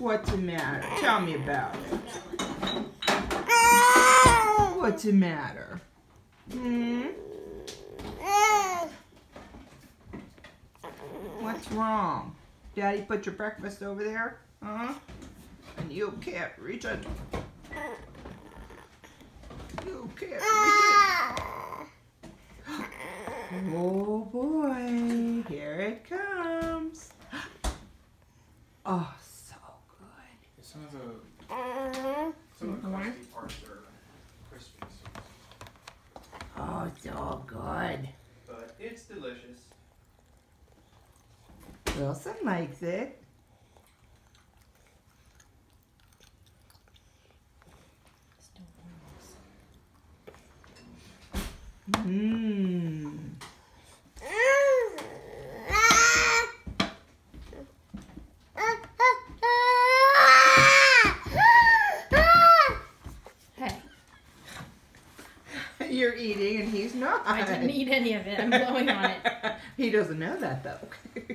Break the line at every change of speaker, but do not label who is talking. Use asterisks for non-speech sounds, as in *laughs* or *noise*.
What's the matter? Tell me about it. What's the matter? Hmm? What's wrong? Daddy put your breakfast over there? Huh? And you can't reach it. You can't reach it. Oh boy, here it comes. *gasps* Oh.
Some of the mm-hmm. some of the crunchy parts are crispy,
Oh, it's all good.
but it's delicious.
Wilson likes it. Mmm. You're eating and he's not.
I didn't eat any of it. I'm blowing on it. *laughs*
he doesn't know that though. *laughs*